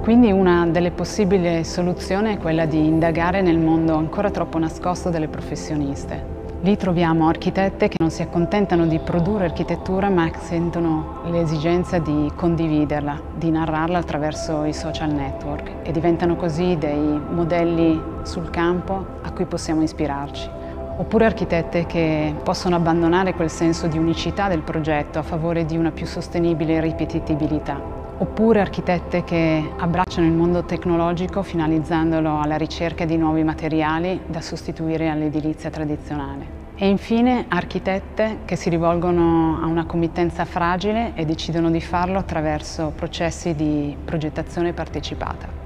Quindi una delle possibili soluzioni è quella di indagare nel mondo ancora troppo nascosto delle professioniste. Lì troviamo architette che non si accontentano di produrre architettura ma sentono l'esigenza di condividerla, di narrarla attraverso i social network e diventano così dei modelli sul campo a cui possiamo ispirarci. Oppure architette che possono abbandonare quel senso di unicità del progetto a favore di una più sostenibile ripetitività oppure architette che abbracciano il mondo tecnologico finalizzandolo alla ricerca di nuovi materiali da sostituire all'edilizia tradizionale. E infine architette che si rivolgono a una committenza fragile e decidono di farlo attraverso processi di progettazione partecipata.